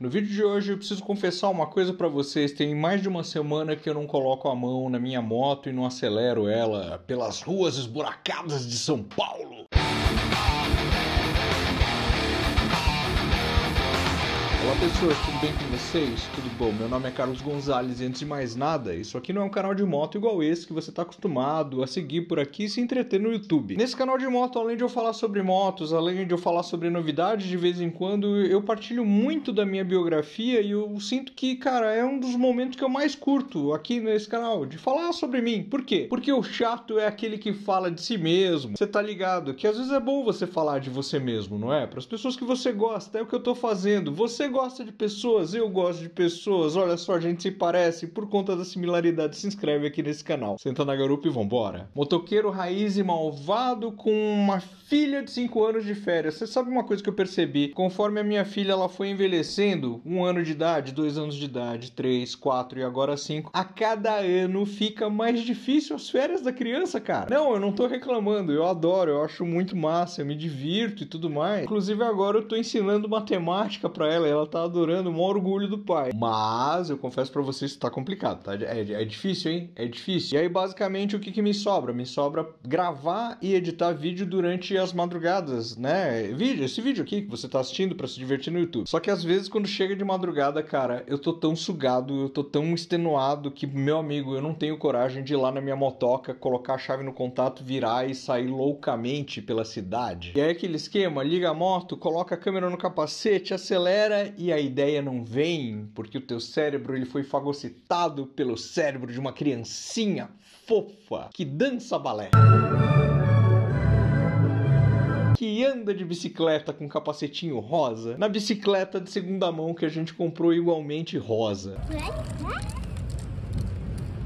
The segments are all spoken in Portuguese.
No vídeo de hoje eu preciso confessar uma coisa para vocês. Tem mais de uma semana que eu não coloco a mão na minha moto e não acelero ela pelas ruas esburacadas de São Paulo. Olá pessoas, tudo bem com vocês? Tudo bom? Meu nome é Carlos Gonzalez e antes de mais nada, isso aqui não é um canal de moto igual esse que você está acostumado a seguir por aqui e se entreter no YouTube. Nesse canal de moto, além de eu falar sobre motos, além de eu falar sobre novidades de vez em quando, eu partilho muito da minha biografia e eu sinto que, cara, é um dos momentos que eu mais curto aqui nesse canal, de falar sobre mim. Por quê? Porque o chato é aquele que fala de si mesmo. Você tá ligado que às vezes é bom você falar de você mesmo, não é? Para as pessoas que você gosta, é o que eu tô fazendo. Você gosta de pessoas, eu gosto de pessoas. Olha só, a gente se parece por conta da similaridade. Se inscreve aqui nesse canal. Senta na garupa e vambora. Motoqueiro raiz e malvado com uma filha de 5 anos de férias. Você sabe uma coisa que eu percebi? Conforme a minha filha ela foi envelhecendo, um ano de idade, dois anos de idade, três, quatro e agora cinco, a cada ano fica mais difícil as férias da criança, cara. Não, eu não tô reclamando, eu adoro, eu acho muito massa, eu me divirto e tudo mais. Inclusive agora eu tô ensinando matemática para ela, e ela tá adorando, um orgulho do pai. Mas eu confesso para vocês que tá complicado, tá? É, é difícil, hein? É difícil. E aí basicamente o que que me sobra? Me sobra gravar e editar vídeo durante as madrugadas, né? Vídeo, esse vídeo aqui que você tá assistindo para se divertir no YouTube. Só que às vezes quando chega de madrugada, cara, eu tô tão sugado, eu tô tão extenuado que, meu amigo, eu não tenho coragem de ir lá na minha motoca, colocar a chave no contato, virar e sair loucamente pela cidade. E aí aquele esquema, liga a moto, coloca a câmera no capacete, acelera e a ideia não vem, porque o teu cérebro ele foi fagocitado pelo cérebro de uma criancinha fofa que dança balé. Que anda de bicicleta com capacetinho rosa, na bicicleta de segunda mão que a gente comprou igualmente rosa.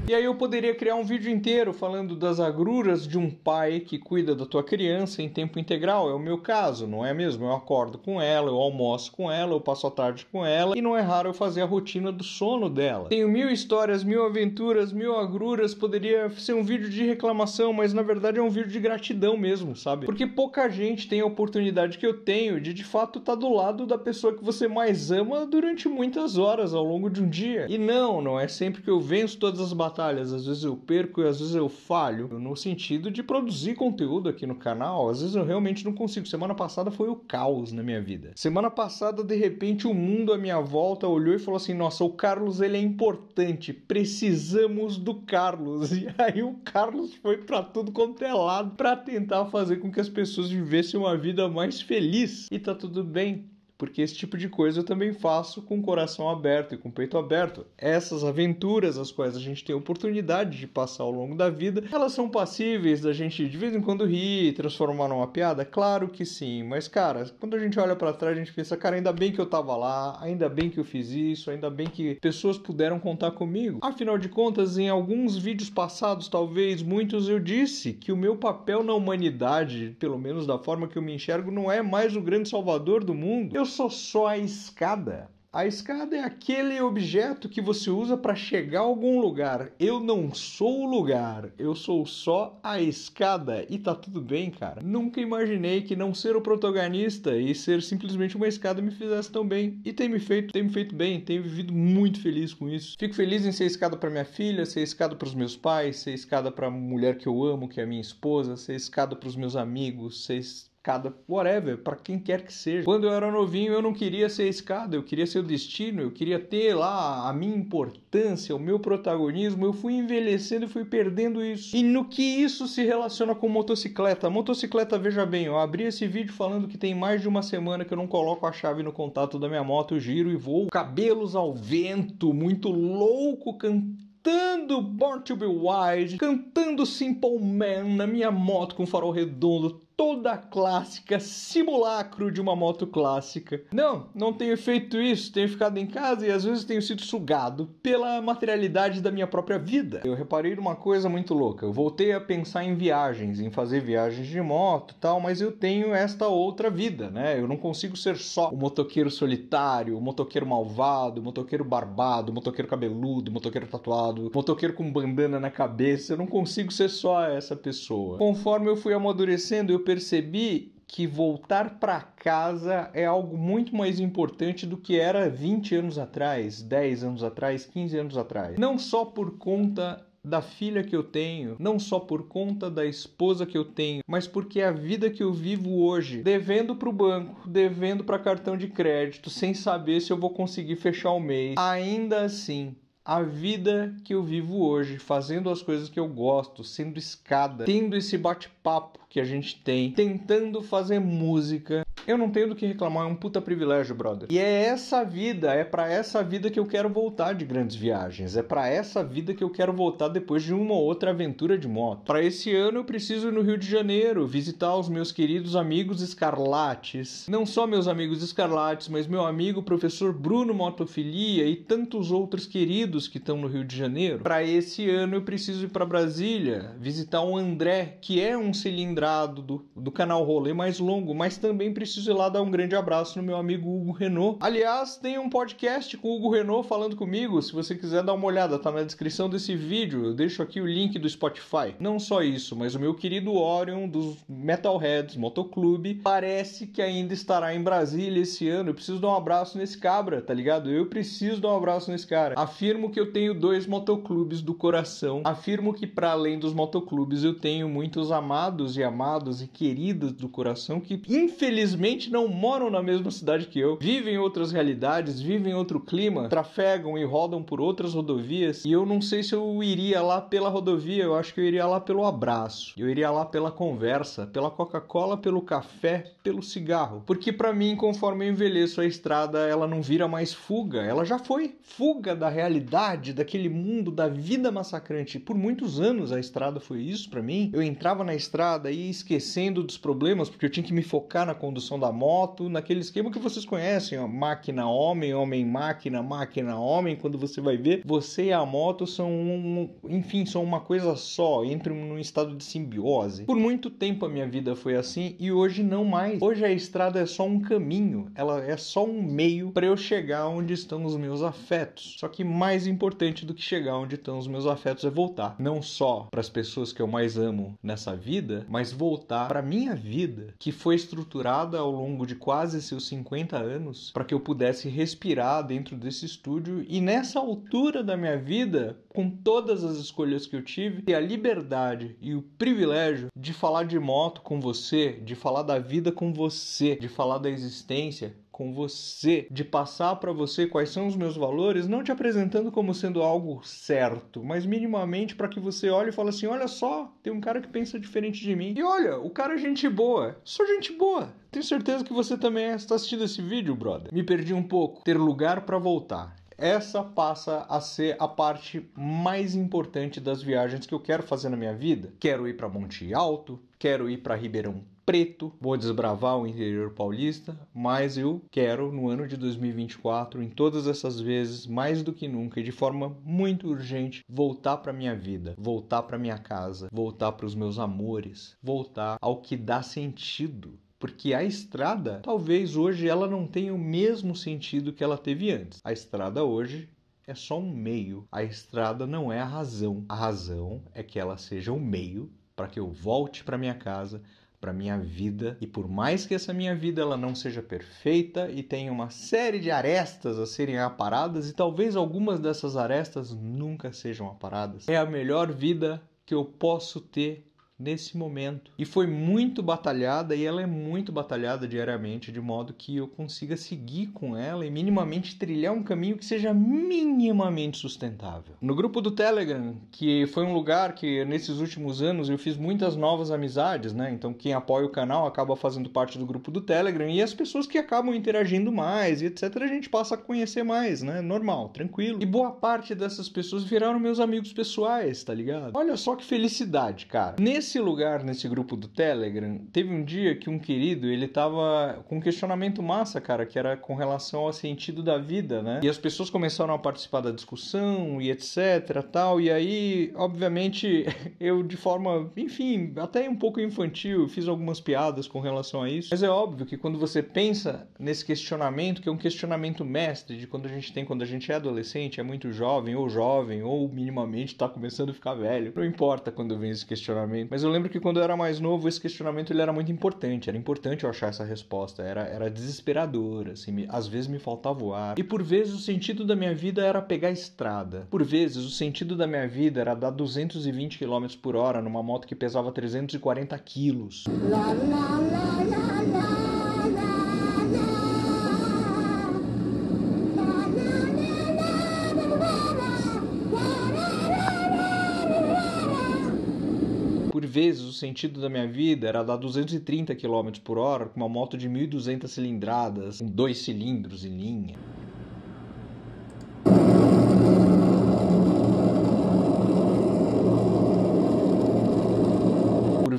E aí eu poderia criar um vídeo inteiro falando das agruras de um pai que cuida da tua criança em tempo integral. É o meu caso, não é mesmo? Eu acordo com ela, eu almoço com ela, eu passo a tarde com ela e não é raro eu fazer a rotina do sono dela. Tenho mil histórias, mil aventuras, mil agruras. Poderia ser um vídeo de reclamação, mas na verdade é um vídeo de gratidão mesmo, sabe? Porque pouca gente tem a oportunidade que eu tenho de de fato estar tá do lado da pessoa que você mais ama durante muitas horas ao longo de um dia. E não, não é sempre que eu venço todas as batalhas batalhas, às vezes eu perco e às vezes eu falho, no sentido de produzir conteúdo aqui no canal. Às vezes eu realmente não consigo. Semana passada foi o caos na minha vida. Semana passada, de repente, o mundo à minha volta olhou e falou assim: Nossa, o Carlos ele é importante, precisamos do Carlos. E aí o Carlos foi para tudo quanto é lado para tentar fazer com que as pessoas vivessem uma vida mais feliz. E tá tudo bem porque esse tipo de coisa eu também faço com o coração aberto e com o peito aberto. Essas aventuras, as quais a gente tem oportunidade de passar ao longo da vida, elas são passíveis da gente de vez em quando rir, transformar numa piada? Claro que sim, mas cara, quando a gente olha para trás, a gente pensa, cara, ainda bem que eu tava lá, ainda bem que eu fiz isso, ainda bem que pessoas puderam contar comigo. Afinal de contas, em alguns vídeos passados, talvez muitos, eu disse que o meu papel na humanidade, pelo menos da forma que eu me enxergo, não é mais o grande salvador do mundo. Eu sou só a escada. A escada é aquele objeto que você usa para chegar a algum lugar. Eu não sou o lugar, eu sou só a escada. E tá tudo bem, cara. Nunca imaginei que não ser o protagonista e ser simplesmente uma escada me fizesse tão bem. E tem me feito, tem me feito bem, tenho vivido muito feliz com isso. Fico feliz em ser escada para minha filha, ser escada para os meus pais, ser escada para a mulher que eu amo, que é a minha esposa, ser escada para os meus amigos, ser escada, whatever, para quem quer que seja. Quando eu era novinho, eu não queria ser escada, eu queria ser o destino, eu queria ter lá a minha importância, o meu protagonismo. Eu fui envelhecendo e fui perdendo isso. E no que isso se relaciona com motocicleta? Motocicleta, veja bem, eu abri esse vídeo falando que tem mais de uma semana que eu não coloco a chave no contato da minha moto, giro e vou, cabelos ao vento, muito louco, cantando cantando Born to Be Wild, cantando Simple Man na minha moto com farol redondo, toda clássica, simulacro de uma moto clássica. Não, não tenho feito isso, tenho ficado em casa e às vezes tenho sido sugado pela materialidade da minha própria vida. Eu reparei numa coisa muito louca. Eu voltei a pensar em viagens, em fazer viagens de moto, tal, mas eu tenho esta outra vida, né? Eu não consigo ser só o motoqueiro solitário, o motoqueiro malvado, o motoqueiro barbado, o motoqueiro cabeludo, o motoqueiro tatuado, o motoqueiro com bandana na cabeça. Eu não consigo ser só essa pessoa. Conforme eu fui amadurecendo, eu percebi que voltar para casa é algo muito mais importante do que era 20 anos atrás, 10 anos atrás, 15 anos atrás. Não só por conta da filha que eu tenho, não só por conta da esposa que eu tenho, mas porque a vida que eu vivo hoje, devendo para o banco, devendo para cartão de crédito, sem saber se eu vou conseguir fechar o mês, ainda assim a vida que eu vivo hoje, fazendo as coisas que eu gosto, sendo escada, tendo esse bate-papo que a gente tem, tentando fazer música, eu não tenho do que reclamar, é um puta privilégio, brother. E é essa vida, é para essa vida que eu quero voltar de grandes viagens. É para essa vida que eu quero voltar depois de uma ou outra aventura de moto. Para esse ano eu preciso ir no Rio de Janeiro, visitar os meus queridos amigos escarlates. Não só meus amigos escarlates, mas meu amigo professor Bruno Motofilia e tantos outros queridos que estão no Rio de Janeiro. Para esse ano eu preciso ir para Brasília, visitar o André, que é um cilindrado do, do canal Rolê mais longo, mas também preciso preciso ir lá dar um grande abraço no meu amigo Hugo Renault. Aliás, tem um podcast com o Hugo Renault falando comigo. Se você quiser dar uma olhada, tá na descrição desse vídeo. Eu deixo aqui o link do Spotify. Não só isso, mas o meu querido Orion dos Metalheads Motoclube parece que ainda estará em Brasília esse ano. Eu preciso dar um abraço nesse cabra, tá ligado? Eu preciso dar um abraço nesse cara. Afirmo que eu tenho dois motoclubes do coração. Afirmo que para além dos motoclubes eu tenho muitos amados e amados e queridos do coração que infelizmente não moram na mesma cidade que eu, vivem outras realidades, vivem outro clima, trafegam e rodam por outras rodovias. E eu não sei se eu iria lá pela rodovia, eu acho que eu iria lá pelo abraço, eu iria lá pela conversa, pela Coca-Cola, pelo café, pelo cigarro. Porque para mim, conforme eu envelheço, a estrada ela não vira mais fuga, ela já foi fuga da realidade, daquele mundo, da vida massacrante. Por muitos anos a estrada foi isso para mim. Eu entrava na estrada e esquecendo dos problemas, porque eu tinha que me focar na condução da moto, naquele esquema que vocês conhecem, ó, máquina homem, homem máquina, máquina homem, quando você vai ver, você e a moto são um, enfim, são uma coisa só, entram num estado de simbiose. Por muito tempo a minha vida foi assim e hoje não mais. Hoje a estrada é só um caminho, ela é só um meio para eu chegar onde estão os meus afetos. Só que mais importante do que chegar onde estão os meus afetos é voltar, não só para as pessoas que eu mais amo nessa vida, mas voltar para minha vida que foi estruturada ao longo de quase seus 50 anos para que eu pudesse respirar dentro desse estúdio e nessa altura da minha vida, com todas as escolhas que eu tive, ter a liberdade e o privilégio de falar de moto com você, de falar da vida com você, de falar da existência com você, de passar para você quais são os meus valores, não te apresentando como sendo algo certo, mas minimamente para que você olhe e fale assim: olha só, tem um cara que pensa diferente de mim. E olha, o cara é gente boa, sou gente boa. Tenho certeza que você também está assistindo esse vídeo, brother. Me perdi um pouco. Ter lugar para voltar essa passa a ser a parte mais importante das viagens que eu quero fazer na minha vida. Quero ir para Monte Alto, quero ir para Ribeirão preto, vou desbravar o interior paulista, mas eu quero no ano de 2024, em todas essas vezes, mais do que nunca e de forma muito urgente, voltar para minha vida, voltar para minha casa, voltar para os meus amores, voltar ao que dá sentido porque a estrada, talvez hoje ela não tenha o mesmo sentido que ela teve antes. A estrada hoje é só um meio. A estrada não é a razão. A razão é que ela seja um meio para que eu volte para minha casa, para minha vida. E por mais que essa minha vida ela não seja perfeita e tenha uma série de arestas a serem aparadas e talvez algumas dessas arestas nunca sejam aparadas é a melhor vida que eu posso ter nesse momento. E foi muito batalhada e ela é muito batalhada diariamente, de modo que eu consiga seguir com ela e minimamente trilhar um caminho que seja minimamente sustentável. No grupo do Telegram, que foi um lugar que nesses últimos anos eu fiz muitas novas amizades, né? Então quem apoia o canal acaba fazendo parte do grupo do Telegram e as pessoas que acabam interagindo mais e etc, a gente passa a conhecer mais, né? Normal, tranquilo. E boa parte dessas pessoas viraram meus amigos pessoais, tá ligado? Olha só que felicidade, cara. Nesse nesse lugar, nesse grupo do Telegram, teve um dia que um querido, ele tava com um questionamento massa, cara, que era com relação ao sentido da vida, né? E as pessoas começaram a participar da discussão e etc, tal. E aí, obviamente, eu de forma, enfim, até um pouco infantil, fiz algumas piadas com relação a isso. Mas é óbvio que quando você pensa nesse questionamento, que é um questionamento mestre de quando a gente tem quando a gente é adolescente, é muito jovem ou jovem ou minimamente está começando a ficar velho. Não importa quando vem esse questionamento, mas Mas eu lembro que quando eu era mais novo, esse questionamento ele era muito importante. Era importante eu achar essa resposta. Era, era desesperador, assim. Me, às vezes me faltava o ar. E por vezes o sentido da minha vida era pegar a estrada. Por vezes o sentido da minha vida era dar 220 km por hora numa moto que pesava 340 quilos. Lá, lá, lá, vezes o sentido da minha vida era dar 230 km por hora com uma moto de 1.200 cilindradas, com dois cilindros em linha.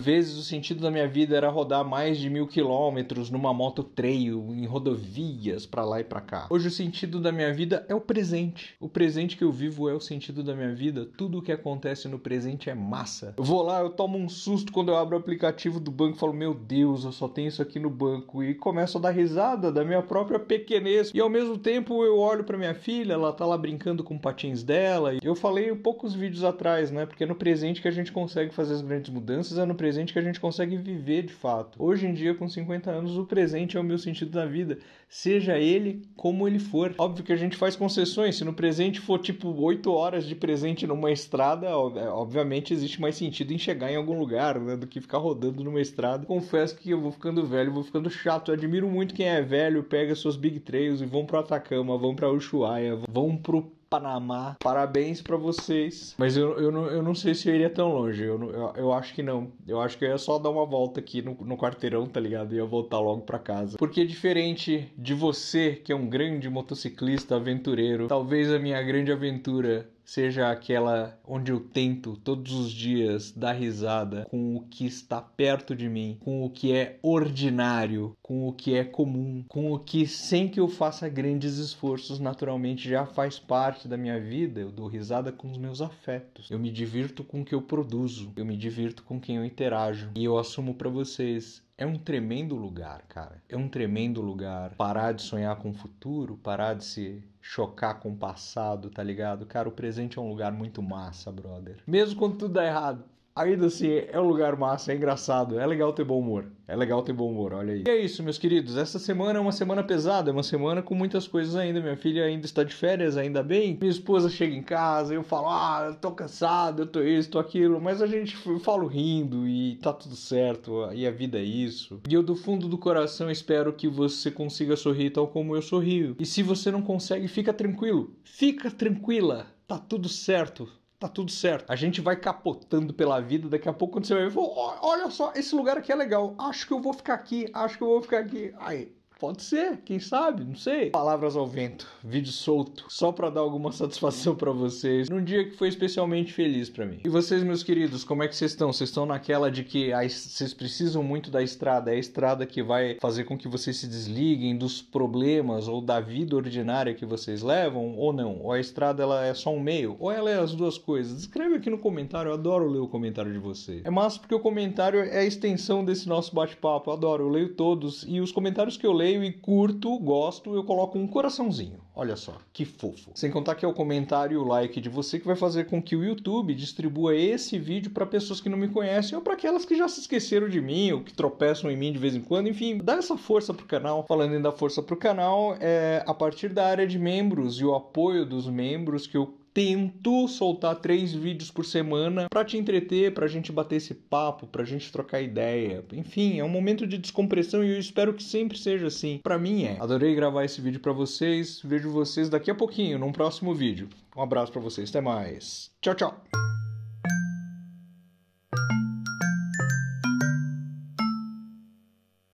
Vezes o sentido da minha vida era rodar mais de mil quilômetros numa moto trail, em rodovias, para lá e para cá. Hoje o sentido da minha vida é o presente. O presente que eu vivo é o sentido da minha vida. Tudo o que acontece no presente é massa. Eu vou lá, eu tomo um susto quando eu abro o aplicativo do banco e falo, meu Deus, eu só tenho isso aqui no banco. E começo a dar risada da minha própria pequenez. E ao mesmo tempo eu olho para minha filha, ela tá lá brincando com patins dela. Eu falei poucos vídeos atrás, né? Porque é no presente que a gente consegue fazer as grandes mudanças, é no presente presente que a gente consegue viver de fato. Hoje em dia, com 50 anos, o presente é o meu sentido da vida, seja ele como ele for. Óbvio que a gente faz concessões, se no presente for tipo 8 horas de presente numa estrada, é, obviamente existe mais sentido em chegar em algum lugar né, do que ficar rodando numa estrada. Confesso que eu vou ficando velho, vou ficando chato. Eu admiro muito quem é velho, pega suas big trails e vão pro Atacama, vão pra Ushuaia, vão pro Panamá. Parabéns para vocês. Mas eu, eu, não, eu não sei se eu iria tão longe. Eu, eu, eu acho que não. Eu acho que eu ia só dar uma volta aqui no, no quarteirão, tá ligado? E ia voltar logo para casa. Porque diferente de você, que é um grande motociclista aventureiro, talvez a minha grande aventura seja aquela onde eu tento todos os dias dar risada com o que está perto de mim, com o que é ordinário, com o que é comum, com o que sem que eu faça grandes esforços naturalmente já faz parte da minha vida. Eu dou risada com os meus afetos. Eu me divirto com o que eu produzo, eu me divirto com quem eu interajo. E eu assumo para vocês, é um tremendo lugar, cara. É um tremendo lugar. Parar de sonhar com o futuro, parar de se chocar com o passado, tá ligado? Cara, o presente é um lugar muito massa, brother. Mesmo quando tudo dá errado, ainda assim é um lugar massa, é engraçado, é legal ter bom humor. É legal ter bom humor, olha aí. E é isso, meus queridos. Essa semana é uma semana pesada, é uma semana com muitas coisas ainda. Minha filha ainda está de férias, ainda bem. Minha esposa chega em casa eu falo, ah, eu tô cansado, eu tô isso, tô aquilo. Mas a gente fala rindo e tá tudo certo, e a vida é isso. E eu, do fundo do coração, espero que você consiga sorrir tal como eu sorrio. E se você não consegue, fica tranquilo. Fica tranquila. Tá tudo certo tá tudo certo. A gente vai capotando pela vida, daqui a pouco quando você vai ver, olha só, esse lugar aqui é legal, acho que eu vou ficar aqui, acho que eu vou ficar aqui. Aí, Pode ser, quem sabe, não sei. Palavras ao vento, vídeo solto, só para dar alguma satisfação para vocês, num dia que foi especialmente feliz para mim. E vocês, meus queridos, como é que vocês estão? Vocês estão naquela de que vocês precisam muito da estrada, é a estrada que vai fazer com que vocês se desliguem dos problemas ou da vida ordinária que vocês levam ou não? Ou a estrada ela é só um meio? Ou ela é as duas coisas? Escreve aqui no comentário, eu adoro ler o comentário de vocês. É massa porque o comentário é a extensão desse nosso bate-papo, adoro, eu leio todos e os comentários que eu leio leio e curto, gosto, eu coloco um coraçãozinho. Olha só, que fofo. Sem contar que é o comentário e o like de você que vai fazer com que o YouTube distribua esse vídeo para pessoas que não me conhecem ou para aquelas que já se esqueceram de mim ou que tropeçam em mim de vez em quando. Enfim, dá essa força pro canal. Falando em dar força pro canal, é a partir da área de membros e o apoio dos membros que eu tento soltar três vídeos por semana para te entreter, pra gente bater esse papo, pra gente trocar ideia. Enfim, é um momento de descompressão e eu espero que sempre seja assim. Para mim é. Adorei gravar esse vídeo para vocês. Vejo vocês daqui a pouquinho num próximo vídeo. Um abraço para vocês, até mais. Tchau, tchau.